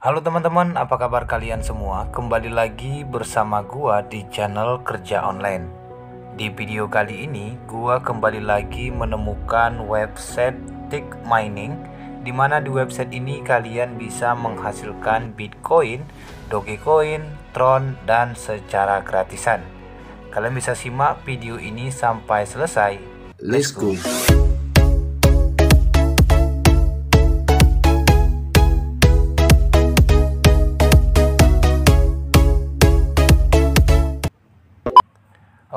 Halo teman-teman, apa kabar kalian semua? Kembali lagi bersama gua di channel Kerja Online. Di video kali ini, gua kembali lagi menemukan website Tick Mining di mana di website ini kalian bisa menghasilkan Bitcoin, Dogecoin, Tron dan secara gratisan. Kalian bisa simak video ini sampai selesai. Let's go.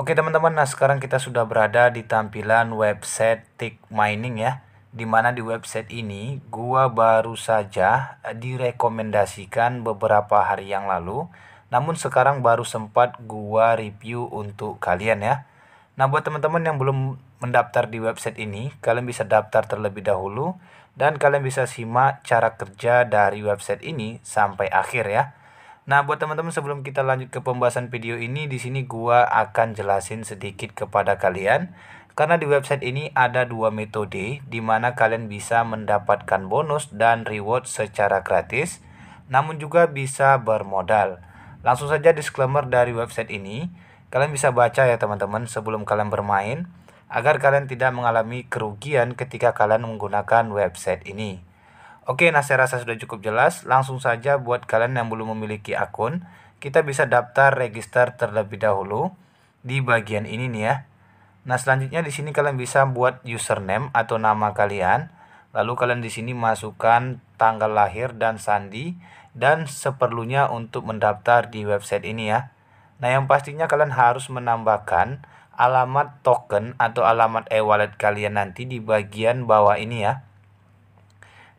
Oke teman-teman, nah sekarang kita sudah berada di tampilan website Tick Mining ya. Di mana di website ini gua baru saja direkomendasikan beberapa hari yang lalu. Namun sekarang baru sempat gua review untuk kalian ya. Nah buat teman-teman yang belum mendaftar di website ini, kalian bisa daftar terlebih dahulu. Dan kalian bisa simak cara kerja dari website ini sampai akhir ya. Nah, buat teman-teman sebelum kita lanjut ke pembahasan video ini, di sini gua akan jelasin sedikit kepada kalian. Karena di website ini ada dua metode di mana kalian bisa mendapatkan bonus dan reward secara gratis, namun juga bisa bermodal. Langsung saja disclaimer dari website ini, kalian bisa baca ya teman-teman sebelum kalian bermain, agar kalian tidak mengalami kerugian ketika kalian menggunakan website ini. Oke, nah saya rasa sudah cukup jelas. Langsung saja buat kalian yang belum memiliki akun, kita bisa daftar register terlebih dahulu di bagian ini nih ya. Nah, selanjutnya di sini kalian bisa buat username atau nama kalian. Lalu kalian di sini masukkan tanggal lahir dan sandi dan seperlunya untuk mendaftar di website ini ya. Nah, yang pastinya kalian harus menambahkan alamat token atau alamat e-wallet kalian nanti di bagian bawah ini ya.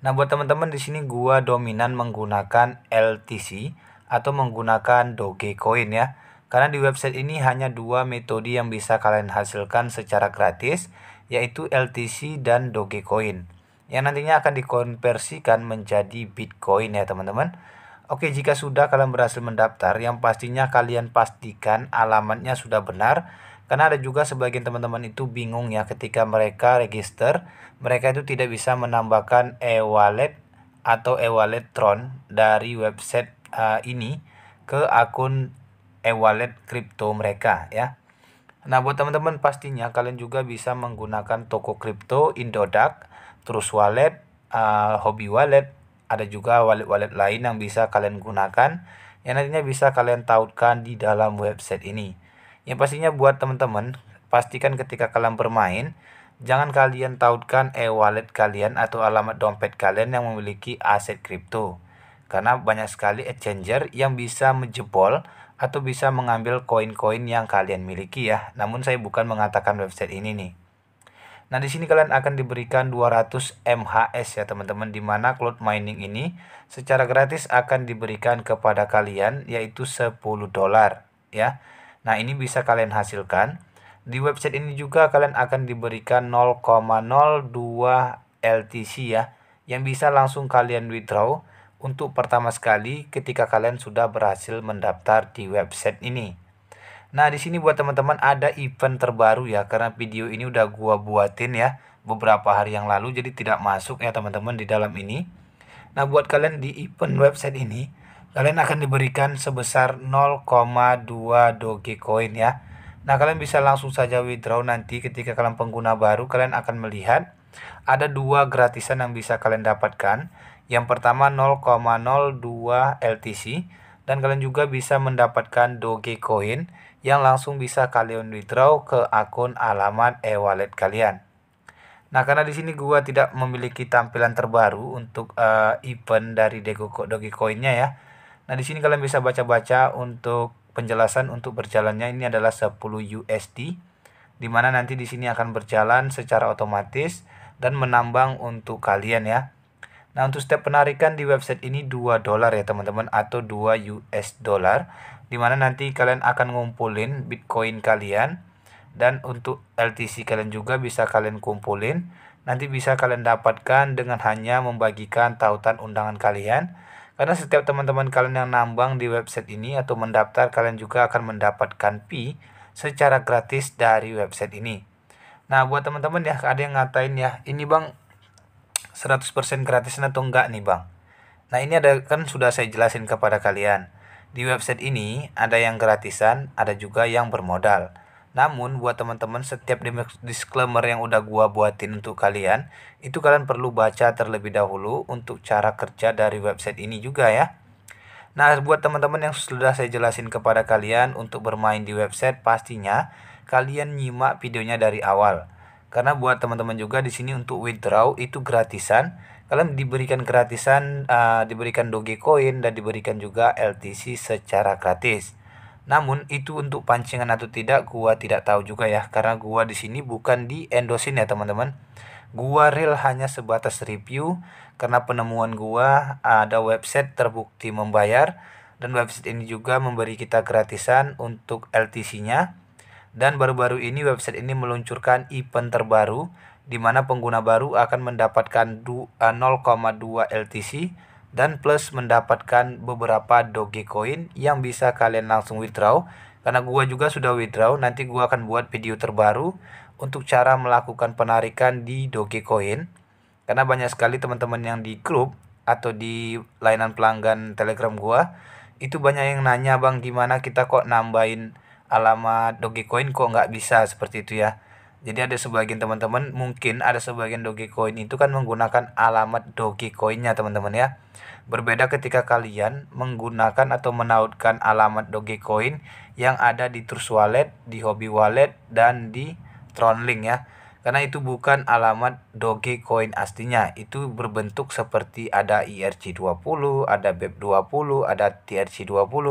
Nah, buat teman-teman di sini gua dominan menggunakan LTC atau menggunakan Dogecoin ya. Karena di website ini hanya dua metode yang bisa kalian hasilkan secara gratis, yaitu LTC dan Dogecoin. Yang nantinya akan dikonversikan menjadi Bitcoin ya, teman-teman. Oke, jika sudah kalian berhasil mendaftar, yang pastinya kalian pastikan alamatnya sudah benar karena ada juga sebagian teman-teman itu bingung ya ketika mereka register, mereka itu tidak bisa menambahkan e-wallet atau e-wallet Tron dari website uh, ini ke akun e-wallet kripto mereka ya. Nah, buat teman-teman pastinya kalian juga bisa menggunakan toko kripto Indodax, terus wallet, uh, Hobby Wallet, ada juga wallet-wallet lain yang bisa kalian gunakan yang nantinya bisa kalian tautkan di dalam website ini. Yang pastinya buat teman-teman, pastikan ketika kalian bermain, jangan kalian tautkan e-wallet kalian atau alamat dompet kalian yang memiliki aset kripto. Karena banyak sekali exchanger yang bisa menjebol atau bisa mengambil koin-koin yang kalian miliki ya. Namun saya bukan mengatakan website ini nih. Nah, di sini kalian akan diberikan 200 MHS ya teman-teman di mana cloud mining ini secara gratis akan diberikan kepada kalian yaitu 10 dolar ya. Nah, ini bisa kalian hasilkan. Di website ini juga kalian akan diberikan 0,02 LTC ya, yang bisa langsung kalian withdraw untuk pertama sekali ketika kalian sudah berhasil mendaftar di website ini. Nah, di sini buat teman-teman ada event terbaru ya, karena video ini udah gua buatin ya beberapa hari yang lalu, jadi tidak masuk ya teman-teman di dalam ini. Nah, buat kalian di event website ini, kalian akan diberikan sebesar 0,2 Dogecoin ya. Nah, kalian bisa langsung saja withdraw nanti ketika kalian pengguna baru, kalian akan melihat ada dua gratisan yang bisa kalian dapatkan. Yang pertama 0,02 LTC dan kalian juga bisa mendapatkan Dogecoin yang langsung bisa kalian withdraw ke akun alamat e-wallet kalian. Nah, karena di sini gua tidak memiliki tampilan terbaru untuk uh, event dari Dogecoin-nya ya. Nah, di sini kalian bisa baca-baca untuk penjelasan untuk berjalannya ini adalah 10 USD di mana nanti di sini akan berjalan secara otomatis dan menambang untuk kalian ya. Nah, untuk step penarikan di website ini 2 dolar ya, teman-teman atau 2 US dollar di mana nanti kalian akan ngumpulin Bitcoin kalian dan untuk LTC kalian juga bisa kalian kumpulin. Nanti bisa kalian dapatkan dengan hanya membagikan tautan undangan kalian karena setiap teman-teman kalian yang nambang di website ini atau mendaftar, kalian juga akan mendapatkan fee secara gratis dari website ini. Nah, buat teman-teman ya, ada yang ngatain ya, ini bang 100% gratis atau enggak nih bang? Nah, ini ada kan sudah saya jelasin kepada kalian. Di website ini ada yang gratisan, ada juga yang bermodal. Namun buat teman-teman setiap disclaimer yang udah gua buatin untuk kalian, itu kalian perlu baca terlebih dahulu untuk cara kerja dari website ini juga ya. Nah, buat teman-teman yang sudah saya jelasin kepada kalian untuk bermain di website, pastinya kalian nyimak videonya dari awal. Karena buat teman-teman juga di sini untuk withdraw itu gratisan. Kalian diberikan gratisan, uh, diberikan Dogecoin dan diberikan juga LTC secara gratis. Namun itu untuk pancingan atau tidak gua tidak tahu juga ya karena gua di sini bukan di endosin ya teman-teman. Gua real hanya sebatas review karena penemuan gua ada website terbukti membayar dan website ini juga memberi kita gratisan untuk LTC-nya. Dan baru-baru ini website ini meluncurkan event terbaru di mana pengguna baru akan mendapatkan 0,2 LTC dan plus mendapatkan beberapa Dogecoin yang bisa kalian langsung withdraw. Karena gua juga sudah withdraw nanti gua akan buat video terbaru untuk cara melakukan penarikan di Dogecoin karena banyak sekali teman-teman yang di grup atau di layanan pelanggan Telegram gua itu banyak yang nanya bang gimana kita kok nambahin alamat Dogecoin kok nggak bisa? Seperti itu ya jadi ada sebagian teman-teman mungkin ada sebagian Dogecoin itu kan menggunakan alamat Dogecoinnya teman-teman ya berbeda ketika kalian menggunakan atau menautkan alamat Dogecoin yang ada di Trust Wallet, di Hobby Wallet dan di Tronlink ya. Karena itu bukan alamat Dogecoin aslinya. Itu berbentuk seperti ada IRC20, ada BEP20, ada TRC20.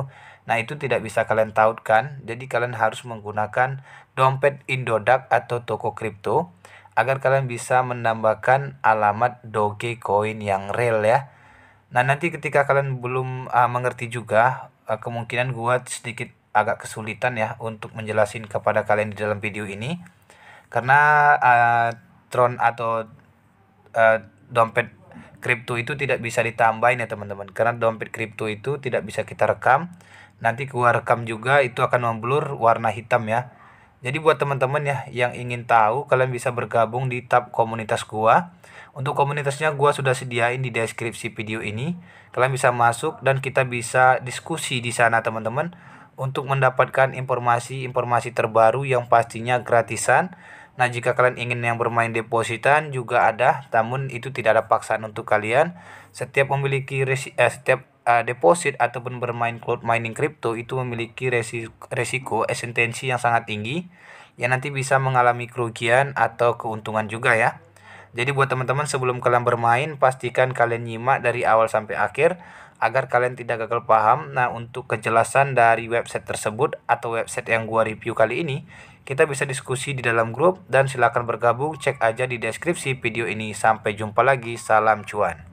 Nah, itu tidak bisa kalian tautkan. Jadi kalian harus menggunakan dompet Indodax atau toko kripto agar kalian bisa menambahkan alamat Dogecoin yang real ya. Nah, nanti ketika kalian belum uh, mengerti juga, uh, kemungkinan gua sedikit agak kesulitan ya untuk menjelasin kepada kalian di dalam video ini karena uh, Tron atau uh, dompet kripto itu tidak bisa ditambahin ya teman-teman. Karena dompet kripto itu tidak bisa kita rekam. Nanti gua rekam juga itu akan memblur warna hitam ya. Jadi buat teman-teman ya yang ingin tahu kalian bisa bergabung di tab komunitas gua. Untuk komunitasnya gua sudah sediain di deskripsi video ini. Kalian bisa masuk dan kita bisa diskusi di sana teman-teman. Untuk mendapatkan informasi-informasi terbaru yang pastinya gratisan Nah, jika kalian ingin yang bermain depositan juga ada, namun itu tidak ada paksaan untuk kalian. Setiap memiliki resi, eh, setiap uh, deposit ataupun bermain cloud mining crypto itu memiliki resiko, resiko esentensi yang sangat tinggi yang nanti bisa mengalami kerugian atau keuntungan juga ya. Jadi buat teman-teman sebelum kalian bermain pastikan kalian nyimak dari awal sampai akhir agar kalian tidak gagal paham. Nah, untuk kejelasan dari website tersebut atau website yang gua review kali ini kita bisa diskusi di dalam grup dan silakan bergabung, cek aja di deskripsi video ini. Sampai jumpa lagi, salam cuan.